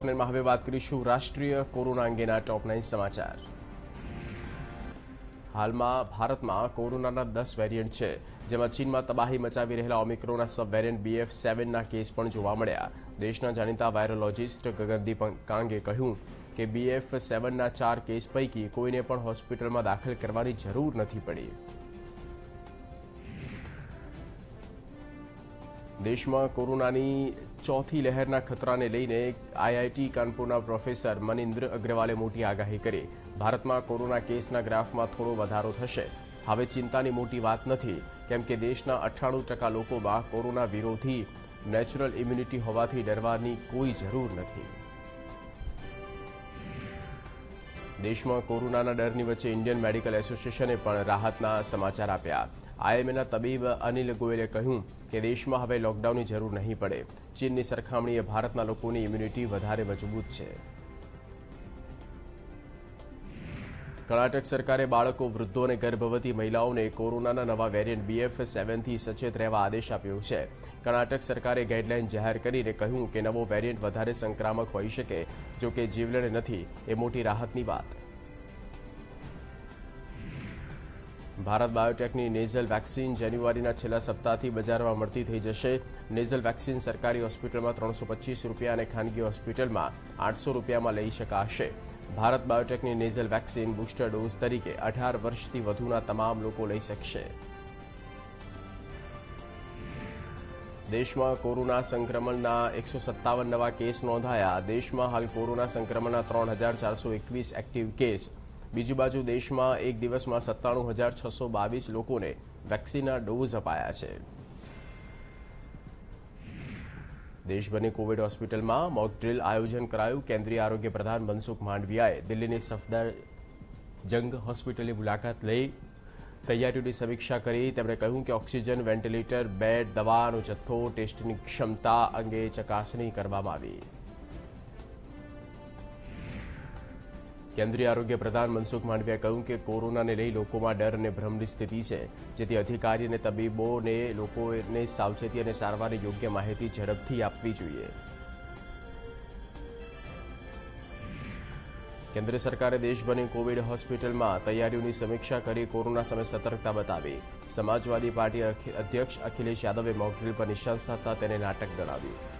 ચેનલમાં હવે વાત કરીશું રાષ્ટ્રીય કોરોના અંગેના ટોપ નાઇન સમાચાર. હાલમાં ભારતમાં કોરોનાના દસ વેરિયન્ટ છે, જેમાં ચીનમાં તબાહી મચાવી રહેલા ઓમિક્રોના સબ વેરિયન્ટ બીએફ સેવનના કેસ પણ જોવા મળ્યા. દેશના જાણીતા વાયરોલોજિસ્ટ ગગનદીપ કાંગે કહ્યું કે બીએફ સેવનના ચાર કેસ પૈકી કોઈને પણ હોસ્પિટલમાં દાખલ કરવાની જરૂર નથી પડી. દેશમાં કોરોનાની ચોથી લહેરના ખતરાને લઈને આઈઆઈટી કાનપુરના પ્રોફેસર મનિન્દ્ર અગ્રવાલે મોટી આગાહી કરી. ભારતમાં કોરોના કેસના ગ્રાફમાં થોડો વધારો થશે. હવે ચિંતાની મોટી વાત નથી, કેમ કે દેશના અઠ્ઠાણું ટકા લોકોમાં કોરોના વિરોધી નેચરલ ઇમ્યુનિટી હોવાથી ડરવાની કોઈ જરૂર નથી. દેશમાં કોરોનાના ડરની વચ્ચે ઇન્ડિયન મેડિકલ એસોસિએશને પણ રાહતના સમાચાર આપ્યા. આઈએમએના તબીબ અનિલ ગોયલે કહ્યું કે દેશમાં હવે લોકડાઉનની જરૂર નહીં પડે. ચીનની સરખામણીએ ભારતના લોકોની ઇમ્યુનિટી વધારે મજબૂત છે. કર્ણાટક સરકારે બાળકો, વૃદ્ધો અને ગર્ભવતી મહિલાઓને કોરોનાના નવા વેરિયન્ટ બીએફ સેવનથી સચેત રહેવા આદેશ આપ્યો છે. કર્ણાટક સરકારે ગાઈડલાઇન જાહેર કરીને કહ્યું કે નવો વેરિયન્ટ વધારે સંક્રામક હોઈ શકે જો કે જીવલેણ નથી, એ મોટી રાહતની વાત. ભારત બાયોટેકની નેઝલ વેક્સિન જાન્યુઆરીના છેલ્લા સપ્તાહથી બજારમાં મળતી થઈ જશે. નેઝલ વેક્સિન સરકારી હોસ્પિટલમાં ત્રણસો રૂપિયા અને ખાનગી હોસ્પિટલમાં આઠસો રૂપિયામાં લઈ શકાશે. ભારત બાયોટેકની નેઝલ વેક્સિન બુસ્ટર ડોઝ તરીકે અઢાર વર્ષથી વધુના તમામ લોકો લઈ શકશે. દેશમાં કોરોના સંક્રમણના એકસો સત્તાવન નવા કેસ નોંધાયા. દેશમાં હાલ કોરોના સંક્રમણના ત્રણ હજાર ચારસો એકવીસ એક્ટિવ કેસ. બીજી બાજુ દેશમાં એક દિવસમાં સત્તાણું હજાર છસો બાવીસ લોકોને વેક્સિનના ડોઝ અપાયા છે. દેશભરની કોવિડ હોસ્પિટલમાં મોકડ્રીલ આયોજન કરાયું. કેન્દ્રીય આરોગ્ય પ્રધાન મનસુખ માંડવિયાએ દિલ્હીની સફદર જંગ હોસ્પિટલની મુલાકાત લઈ તૈયારીઓની સમીક્ષા કરી. તેમણે કહ્યું કે ઓક્સિજન, વેન્ટિલેટર, બેડ, દવાનો, જથ્થો, ટેસ્ટની ક્ષમતા અંગે ચકાસણી કરવામાં આવી. કેન્દ્રીય આરોગ્ય પ્રધાન મનસુખ માંડવિયાએ કહ્યું કે કોરોનાને લઈ લોકોમાં ડર અને ભ્રમની સ્થિતિ છે, જેથી અધિકારી અને તબીબોને લોકોને સાવચેતી અને સારવારની યોગ્ય માહિતી ઝડપથી આપવી જોઈએ. કેન્દ્ર સરકારે દેશભરની કોવિડ હોસ્પિટલમાં તૈયારીઓની સમીક્ષા કરી કોરોના સામે સતર્કતા બતાવી. સમાજવાદી પાર્ટી અધ્યક્ષ અખિલેશ યાદવે મોકડ્રીલ પર નિશાન સાધતા તેને નાટક ગણાવ્યું.